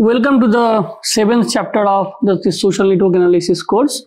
Welcome to the seventh chapter of the, the social network analysis course.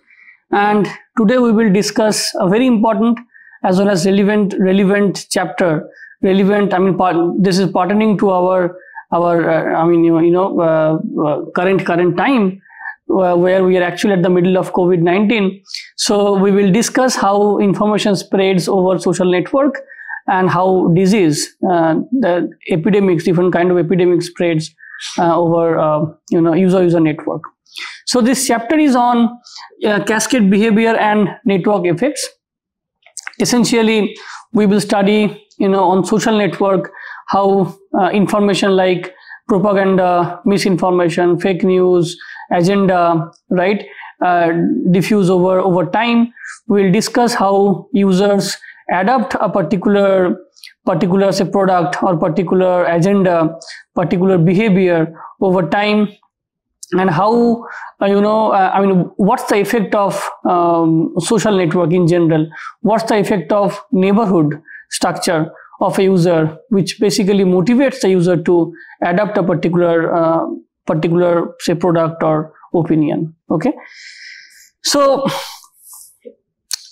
And today we will discuss a very important as well as relevant relevant chapter. Relevant, I mean, part, this is pertaining to our our uh, I mean you, know uh, uh, current current time uh, where we are actually at the middle of COVID nineteen. So we will discuss how information spreads over social network and how disease, uh, the epidemics, different kind of epidemic spreads over uh, you know user user network. So this chapter is on uh, cascade behavior and network effects. Essentially, we will study you know on social network how uh, information like propaganda, misinformation, fake news, agenda, right, uh, diffuse over over time. We'll discuss how users adapt a particular particular say product or particular agenda particular behavior over time? And how uh, you know uh, i mean what's the effect of um, social network in general? What's the effect of neighborhood structure of a user which basically motivates the user to adapt a particular uh, particular say product or opinion okay? So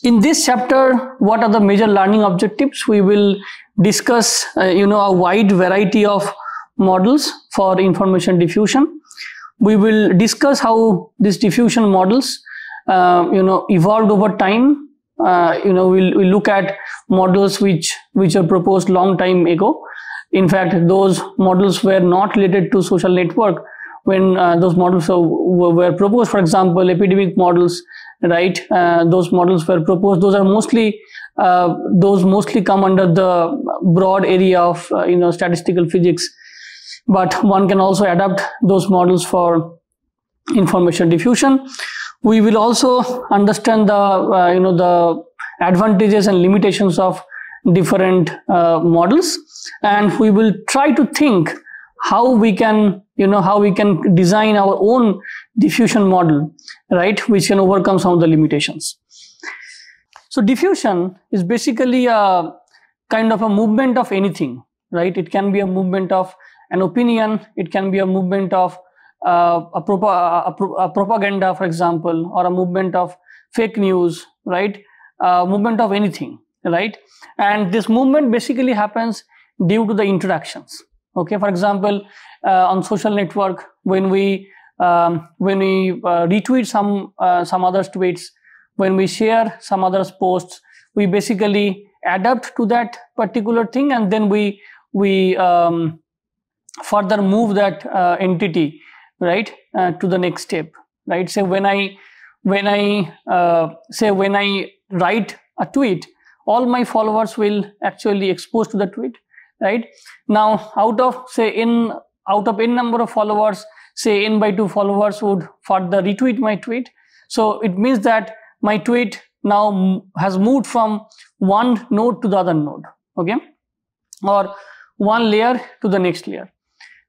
in this chapter what are the major learning objectives? We will discuss uh, you know a wide variety of models for information diffusion we will discuss how these diffusion models uh, you know evolved over time uh, you know we'll, we'll look at models which which are proposed long time ago in fact those models were not related to social network when uh, those models were, proposed for example epidemic models right? Uh, those models were proposed. Those are mostly uh, those mostly come under the broad area of uh, you know statistical physics, but one can also adapt those models for information diffusion. We will also understand the uh, you know the advantages and limitations of different uh, models, and we will try to think how we can you know how we can design our own diffusion model right which can overcome some of the limitations so diffusion is basically a kind of a movement of anything right? It can be a movement of an opinion it can be a movement of uh, a, a, pro a, propaganda for example or a movement of fake news right? A movement of anything right? And this movement basically happens due to the interactions okay? For example uh, on social network when we um, when we uh, retweet some uh, some others tweets when we share some others posts we basically adapt to that particular thing and then we we um, further move that uh, entity right uh, to the next step right? So when i when i uh, say when i write a tweet all my followers will actually expose to the tweet right? Now out of say in out of n number of followers say n by 2 followers would further retweet my tweet. So it means that my tweet now has moved from one node to the other node okay? Or one layer to the next layer.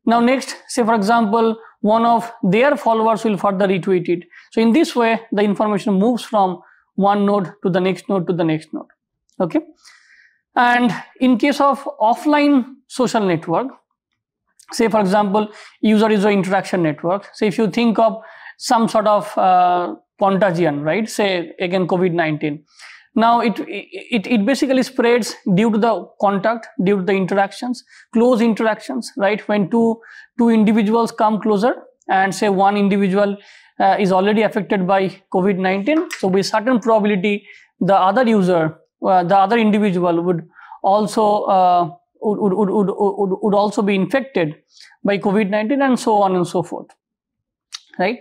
Now next say for example one of their followers will further retweet it. So in this way the information moves from one node to the next node to the next node okay? And in case of offline social network, say for example, user-user interaction network. So if you think of some sort of uh, contagion, right? Say again COVID-19. Now it, it it basically spreads due to the contact, due to the interactions, close interactions, right? When two two individuals come closer, and say one individual uh, is already affected by COVID-19, so with certain probability, the other user uh, the other individual would also uh, would, would, would, would, would also be infected by COVID-19 and so on and so forth. Right.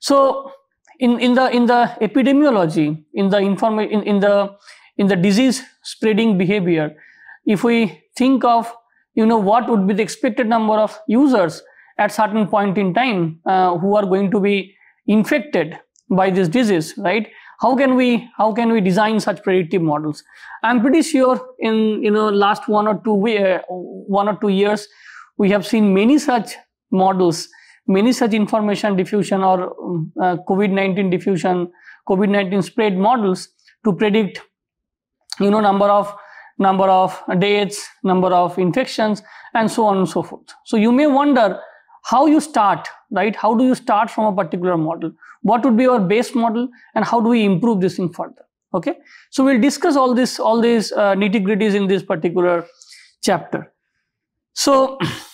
So in, in the in the epidemiology, in the inform in, in the in the disease spreading behavior, if we think of you know what would be the expected number of users at certain point in time uh, who are going to be infected by this disease, right? how can we how can we design such predictive models i'm pretty sure in you know last one or two uh, one or two years we have seen many such models many such information diffusion or um, uh, covid-19 diffusion covid-19 spread models to predict you know number of number of deaths number of infections and so on and so forth so you may wonder how you start, right? How do you start from a particular model? What would be your base model and how do we improve this in further? Okay. So we'll discuss all this, all these uh, nitty gritties in this particular chapter. So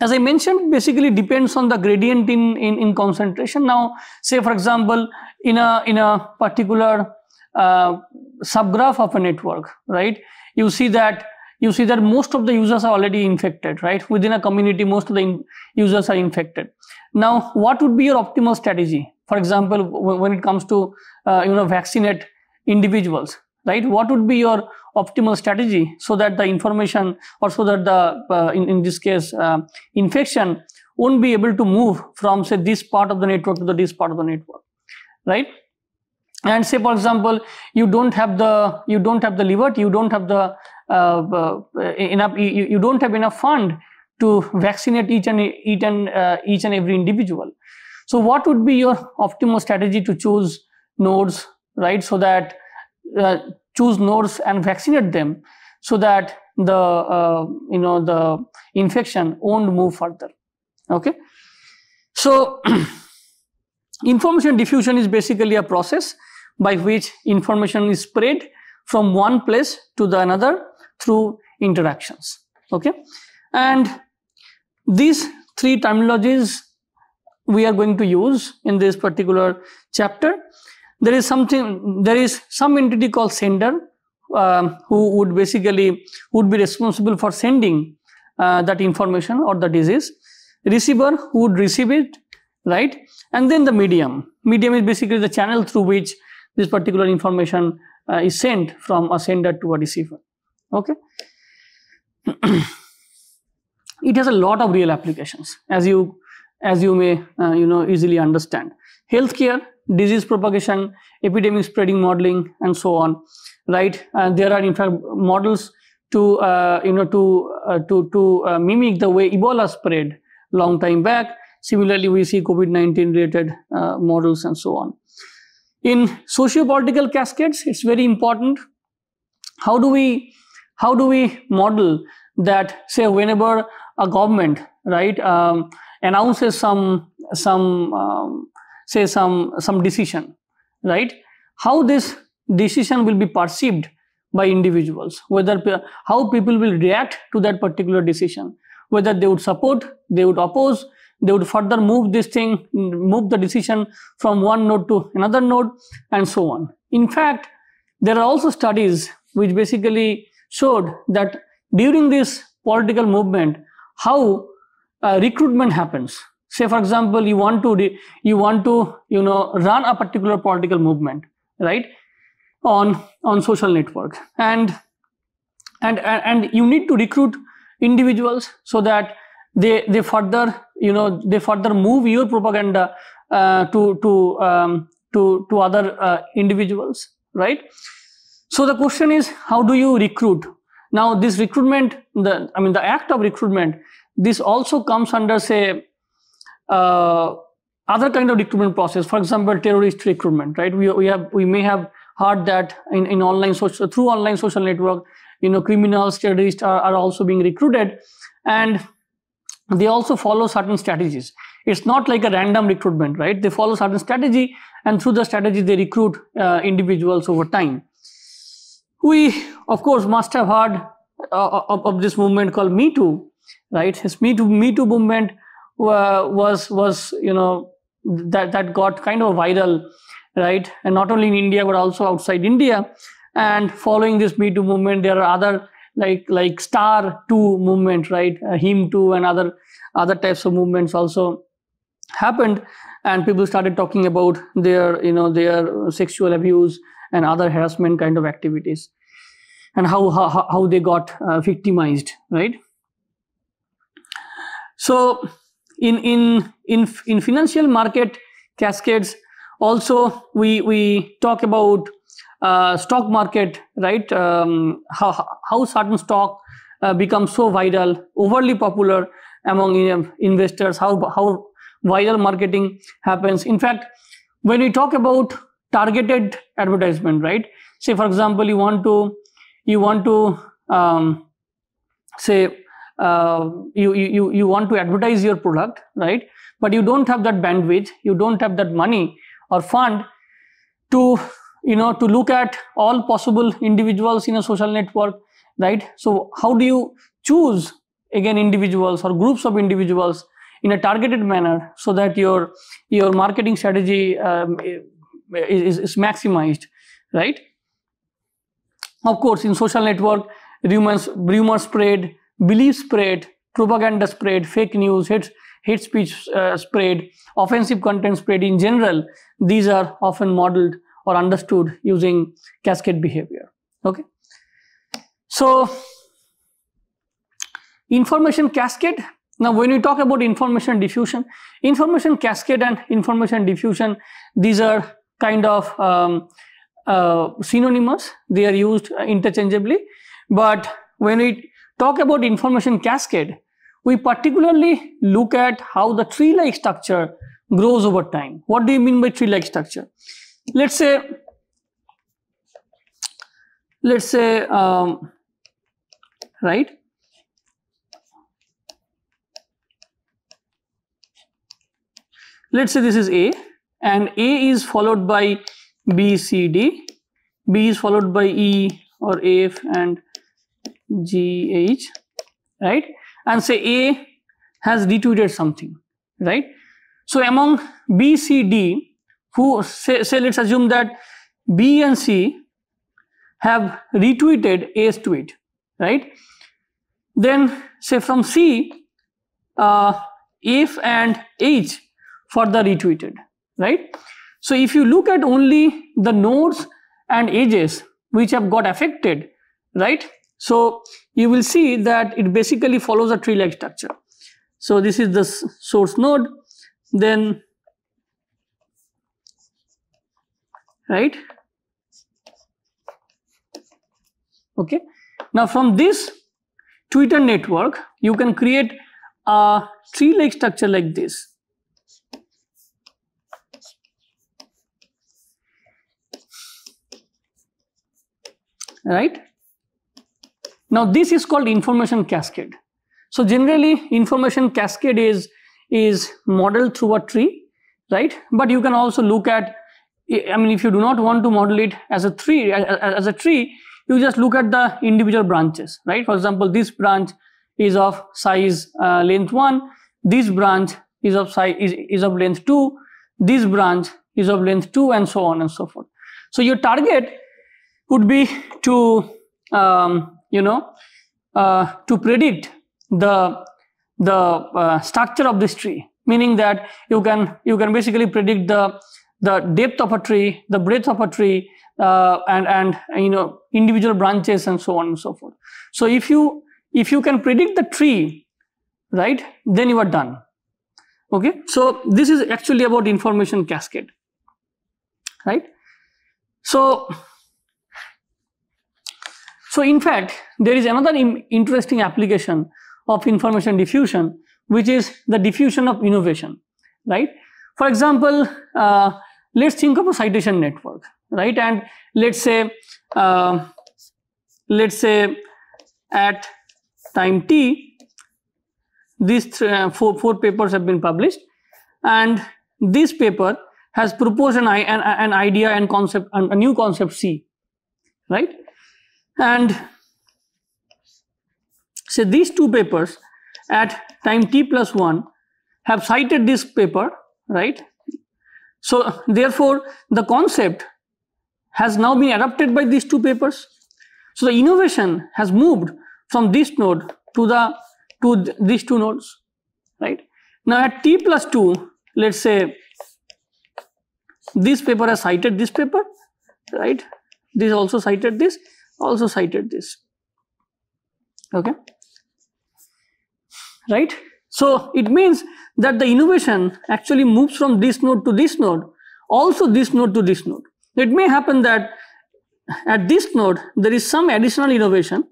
as I mentioned, basically depends on the gradient in, in, in concentration. Now, say for example, in a, in a particular uh, subgraph of a network, right? You see that you see that most of the users are already infected, right? Within a community, most of the users are infected. Now, what would be your optimal strategy? For example, when it comes to uh, you know vaccinate individuals, right? What would be your optimal strategy so that the information or so that the uh, in, in this case uh, infection won't be able to move from say this part of the network to the this part of the network, right? and say for example you don't have the you don't have the liberty you don't have the uh, uh, enough you, you don't have enough fund to vaccinate each and each and uh, each and every individual so what would be your optimal strategy to choose nodes right so that uh, choose nodes and vaccinate them so that the uh, you know the infection won't move further. Okay? So information diffusion is basically a process by which information is spread from one place to the another through interactions. Okay? And these three terminologies we are going to use in this particular chapter there is something there is some entity called sender um, who would basically would be responsible for sending uh, that information or the disease. Receiver who would receive it right? And then the medium. Medium is basically the channel through which this particular information uh, is sent from a sender to a receiver. Okay? It has a lot of real applications as you as you may uh, you know easily understand healthcare disease propagation epidemic spreading modeling and so on right and there are in fact models to uh, you know to uh, to to uh, mimic the way ebola spread long time back similarly we see covid-19 related uh, models and so on in socio-political cascades, it's very important. How do we how do we model that? Say, whenever a government right um, announces some some um, say some some decision, right? How this decision will be perceived by individuals, whether how people will react to that particular decision, whether they would support, they would oppose, they would further move this thing, move the decision from one node to another node and so on. In fact, there are also studies which basically showed that during this political movement, how uh, recruitment happens. Say, for example, you want to you want to you know run a particular political movement, right? On on social network, and and and you need to recruit individuals so that they they further you know they further move your propaganda uh, to to um, to to other uh, individuals right so the question is how do you recruit now this recruitment the i mean the act of recruitment this also comes under say uh, other kind of recruitment process for example terrorist recruitment right we, we have we may have heard that in, in online social through online social network you know criminals terrorists are, are also being recruited and they also follow certain strategies. It's not like a random recruitment, right? They follow certain strategy and through the strategy they recruit uh, individuals over time. We, of course, must have heard uh, of, of, this movement called Me Too, right? His Me Too, Me Too movement was, was, you know, that, that got kind of viral, right? And not only in India, but also outside India. And following this Me Too movement, there are other like like star 2 movement right uh, him 2 and other other types of movements also happened and people started talking about their you know their sexual abuse and other harassment kind of activities and how how, how they got uh, victimized right so in in in in financial market cascades also we we talk about uh, stock market, right? Um, how, how certain stock uh, becomes so viral, overly popular among investors, how, how viral marketing happens. In fact, when we talk about targeted advertisement, right? Say, for example, you want to, you want to um, say, uh, you, you you want to advertise your product right? But you don't have that bandwidth you don't have that money or fund to you know to look at all possible individuals in a social network right? So how do you choose again individuals or groups of individuals in a targeted manner so that your your marketing strategy um, is, is maximized right? Of course in social network rumors rumors spread belief spread propaganda spread fake news hate, hate speech uh, spread offensive content spread in general these are often modeled or understood using cascade behavior okay so information cascade now, when we talk about information diffusion, information cascade and information diffusion, these are kind of um, uh, synonymous. They are used interchangeably. But when we talk about information cascade, we particularly look at how the tree-like structure grows over time. What do you mean by tree-like structure? Let's say, let's say, um, right? let's say this is A and A is followed by B, C, D, B is followed by E or F and G, H, right? And say A has retweeted something, right? So among B, C, D, who say, say let's assume that B and C have retweeted A's tweet, right? Then say from C, uh, F and H further retweeted, right? So if you look at only the nodes and edges which have got affected, right? So you will see that it basically follows a tree-like structure. So this is the source node, then, right? Okay. Now from this Twitter network, you can create a tree-like structure like this. right? Now this is called information cascade. So generally information cascade is, is modeled through a tree, right? But you can also look at, I mean, if you do not want to model it as a tree, as a tree, you just look at the individual branches, right? For example, this branch is of size uh, length 1, this branch is of size is, is of length 2, this branch is of length 2 and so on and so forth. So your target would be to um, you know uh, to predict the the uh, structure of this tree. Meaning that you can you can basically predict the the depth of a tree the breadth of a tree uh, and and you know individual branches and so on and so forth. So if you if you can predict the tree right then you are done. Okay? So this is actually about information cascade. Right? So so in fact, there is another interesting application of information diffusion, which is the diffusion of innovation, right? For example, uh, let's think of a citation network, right? And let's say, uh, let's say at time t, these uh, four, four papers have been published and this paper has proposed an, an, an idea and concept, a new concept C, right? And say these two papers at time t plus 1 have cited this paper, right? So therefore, the concept has now been adopted by these two papers. So the innovation has moved from this node to the to th these two nodes, right? Now at t plus 2, let's say this paper has cited this paper, right? This also cited this also cited this. Okay. Right? So it means that the innovation actually moves from this node to this node also this node to this node. It may happen that at this node there is some additional innovation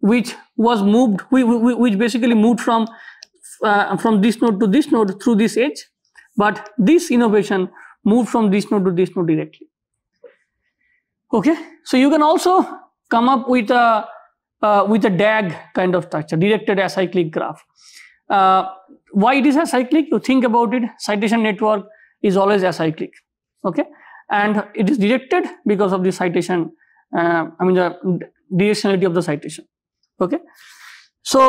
which was moved which basically moved from uh, from this node to this node through this edge but this innovation moved from this node to this node directly. Okay? So you can also come up with a uh, with a DAG kind of structure, directed acyclic graph. Uh, why it is acyclic? You think about it, citation network is always acyclic, okay? And it is directed because of the citation, uh, I mean the directionality of the citation, okay? So,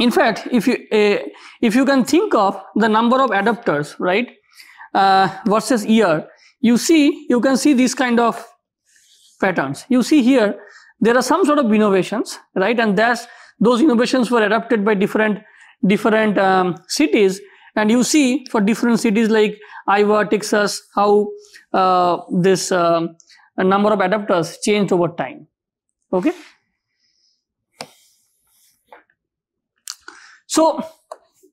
in fact, if you uh, if you can think of the number of adapters, right, uh, versus year, you see you can see these kind of patterns. You see here there are some sort of innovations, right, and that's those innovations were adopted by different different um, cities, and you see for different cities like Iowa, Texas, how uh, this um, number of adapters changed over time. Okay. So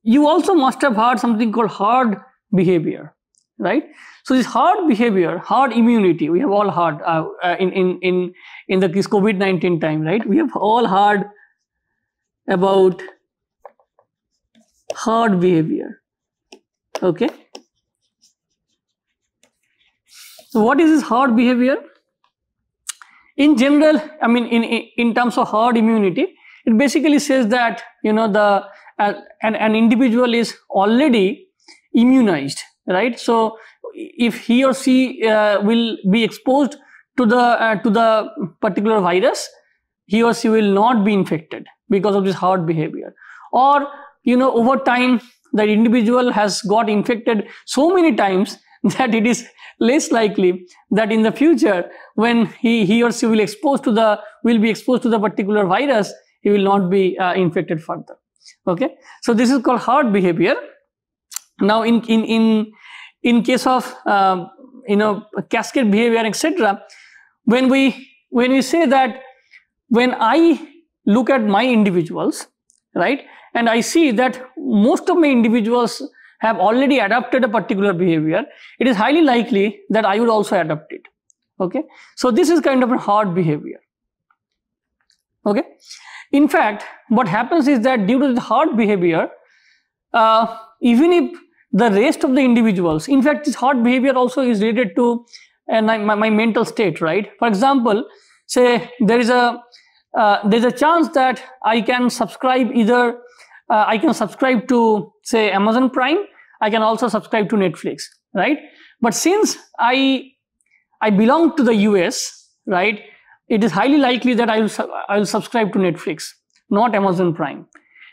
you also must have heard something called herd behavior, right? So this herd behavior, herd immunity, we have all heard uh, uh, in in in in the this COVID nineteen time, right? We have all heard about herd behavior. Okay. So what is this herd behavior? In general, I mean, in in terms of herd immunity, it basically says that you know the uh, an, an individual is already immunized right so if he or she uh, will be exposed to the uh, to the particular virus he or she will not be infected because of this herd behavior. Or you know over time that individual has got infected so many times that it is less likely that in the future when he, he or she will exposed to the will be exposed to the particular virus he will not be uh, infected further. Okay? So this is called herd behavior. Now in in in in case of uh, you know cascade behavior etc when we when we say that when i look at my individuals right and i see that most of my individuals have already adopted a particular behavior it is highly likely that i would also adopt it. Okay? So this is kind of a herd behavior. Okay? In fact, what happens is that due to the herd behavior, uh, even if the rest of the individuals, in fact, this herd behavior also is related to uh, my, my, mental state, right? For example, say there is a uh, there's a chance that I can subscribe either uh, I can subscribe to say Amazon Prime, I can also subscribe to Netflix, right? But since I I belong to the US, right? it is highly likely that I will, I will subscribe to Netflix, not Amazon Prime,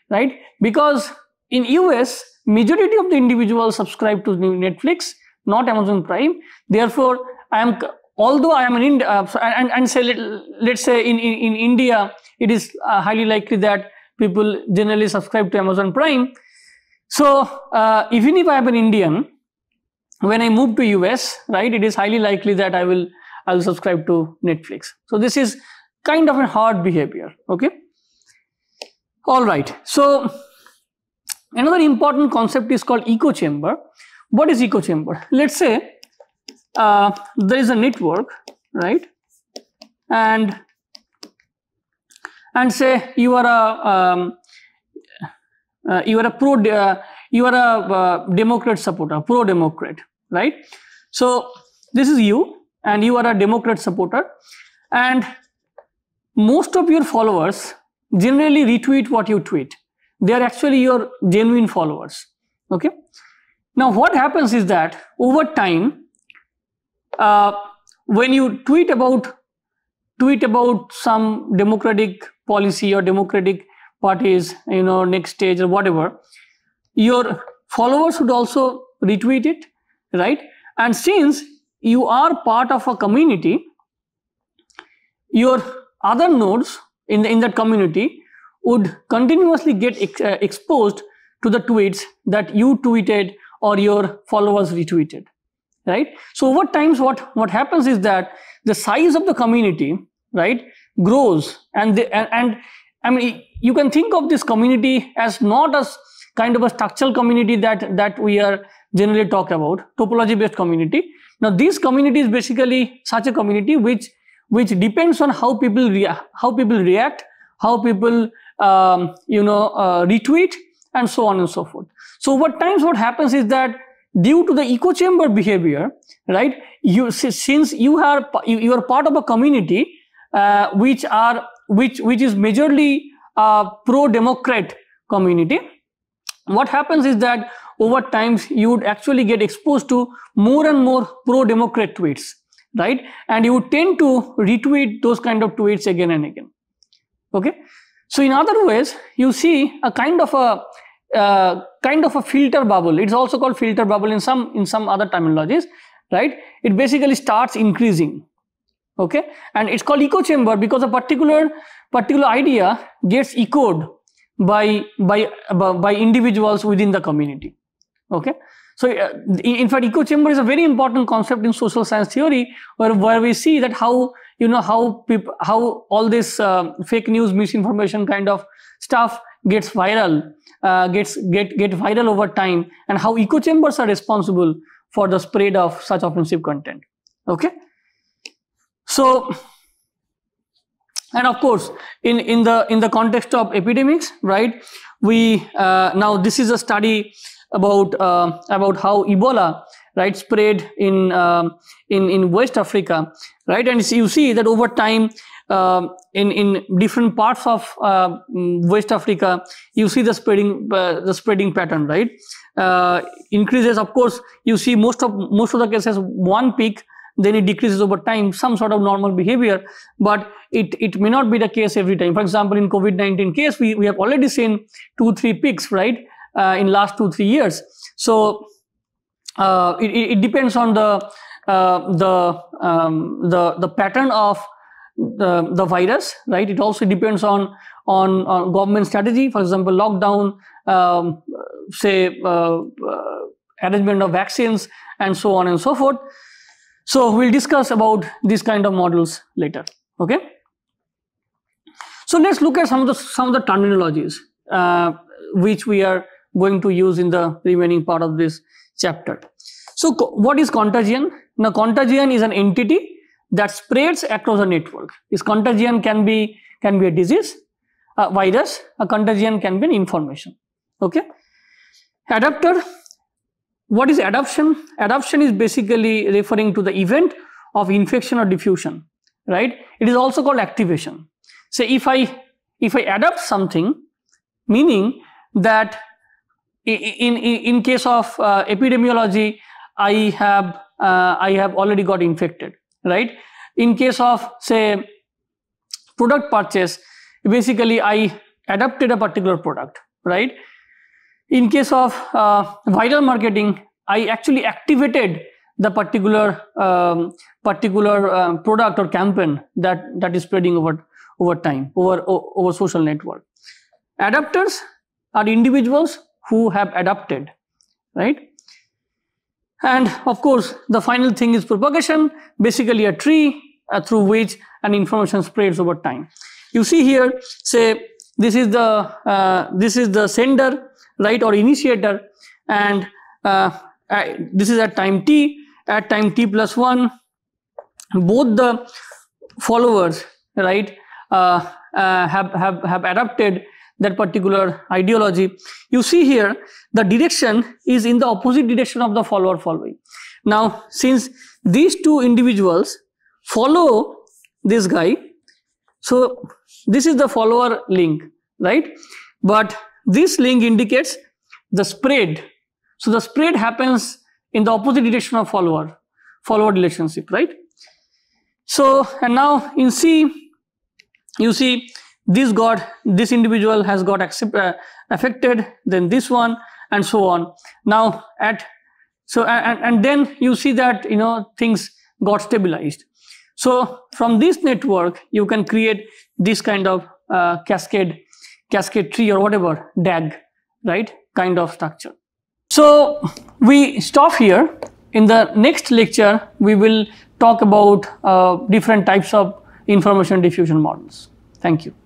right? Because in US, majority of the individuals subscribe to Netflix, not Amazon Prime. Therefore, I am, although I am an India, uh, and, and say, let, let's say in, in, in India, it is uh, highly likely that people generally subscribe to Amazon Prime. So uh, even if I am an Indian, when I move to US, right, it is highly likely that I will I'll subscribe to Netflix. So this is kind of a herd behavior. Okay. All right. So another important concept is called echo chamber. What is echo chamber? Let's say uh, there is a network, right? And and say you are a um, uh, you are a pro uh, you are a uh, Democrat supporter, pro Democrat, right? So this is you and you are a Democrat supporter and most of your followers generally retweet what you tweet. They are actually your genuine followers. Okay. Now what happens is that over time, uh, when you tweet about tweet about some democratic policy or democratic parties, you know, next stage or whatever, your followers would also retweet it, right? And since you are part of a community, your other nodes in, the, in that community would continuously get ex uh, exposed to the tweets that you tweeted or your followers retweeted right? So over times what what happens is that the size of the community right grows and and, and i mean you can think of this community as not as kind of a structural community that that we are generally talk about topology based community. Now, this community is basically such a community which which depends on how people how people react, how people um, you know uh, retweet, and so on and so forth. So, what times what happens is that due to the echo chamber behavior, right? You since you are you are part of a community uh, which are which which is majorly a pro-democrat community what happens is that over time you would actually get exposed to more and more pro-democrat tweets right and you would tend to retweet those kind of tweets again and again okay so in other ways you see a kind of a uh, kind of a filter bubble. It's also called filter bubble in some in some other terminologies right? It basically starts increasing okay? And it's called echo chamber because a particular particular idea gets echoed by by by individuals within the community okay so uh, in fact echo chamber is a very important concept in social science theory where, where we see that how you know how people how all this uh, fake news misinformation kind of stuff gets viral uh, gets get get viral over time and how echo chambers are responsible for the spread of such offensive content. Okay? So and of course in in the in the context of epidemics right we uh, now this is a study about uh, about how ebola right spread in um, in in west africa right? And you see that over time uh, in in different parts of uh, west africa you see the spreading uh, the spreading pattern right? Uh, increases of course you see most of most of the cases one peak then it decreases over time some sort of normal behavior but it it may not be the case every time. For example in covid-19 case we, we have already seen two three peaks right uh, in last two three years. So uh, it, it depends on the uh, the um, the the pattern of the, the virus right? It also depends on on, on government strategy. For example lockdown um, say uh, uh, arrangement of vaccines and so on and so forth. So we'll discuss about these kind of models later okay? So let's look at some of the some of the terminologies uh, which we are going to use in the remaining part of this chapter. So what is contagion? Now contagion is an entity that spreads across a network. This contagion can be can be a disease a virus a contagion can be an information. Okay? Adapter what is adaptation adaptation is basically referring to the event of infection or diffusion right? It is also called activation. So if i if i adapt something meaning that in in, in case of uh, epidemiology i have uh, i have already got infected right in case of say product purchase basically i adapted a particular product right in case of uh, viral marketing, I actually activated the particular um, particular uh, product or campaign that that is spreading over over time over over social network. Adapters are individuals who have adapted, right? And of course, the final thing is propagation, basically a tree uh, through which an information spreads over time. You see here, say this is the uh, this is the sender right or initiator and uh, this is at time t at time t plus 1 both the followers right uh, uh, have have have adopted that particular ideology you see here the direction is in the opposite direction of the follower following now since these two individuals follow this guy so this is the follower link right but this link indicates the spread. So the spread happens in the opposite direction of follower, follower relationship, right? So, and now in C, you see this got, this individual has got accept, uh, affected, then this one, and so on. Now at, so, and, and then you see that, you know, things got stabilized. So from this network, you can create this kind of uh, cascade cascade tree or whatever, DAG, right, kind of structure. So we stop here. In the next lecture, we will talk about uh, different types of information diffusion models. Thank you.